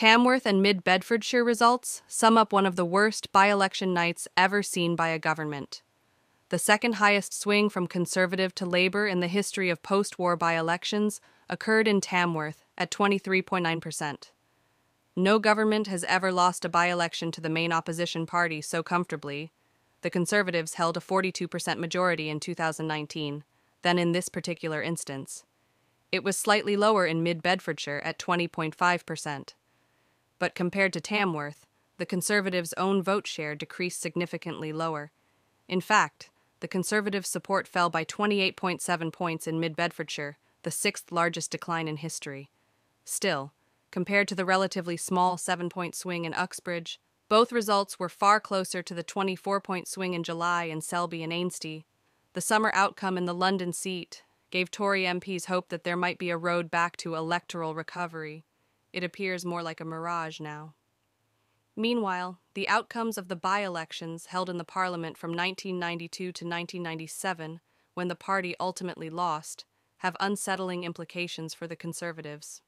Tamworth and Mid Bedfordshire results sum up one of the worst by election nights ever seen by a government. The second highest swing from Conservative to Labour in the history of post war by elections occurred in Tamworth at 23.9%. No government has ever lost a by election to the main opposition party so comfortably. The Conservatives held a 42% majority in 2019 than in this particular instance. It was slightly lower in Mid Bedfordshire at 20.5%. But compared to Tamworth, the Conservatives' own vote share decreased significantly lower. In fact, the Conservative support fell by 28.7 points in Mid Bedfordshire, the sixth largest decline in history. Still, compared to the relatively small seven point swing in Uxbridge, both results were far closer to the 24 point swing in July in Selby and Ainsty. The summer outcome in the London seat gave Tory MPs hope that there might be a road back to electoral recovery. It appears more like a mirage now. Meanwhile, the outcomes of the by elections held in the Parliament from 1992 to 1997, when the party ultimately lost, have unsettling implications for the Conservatives.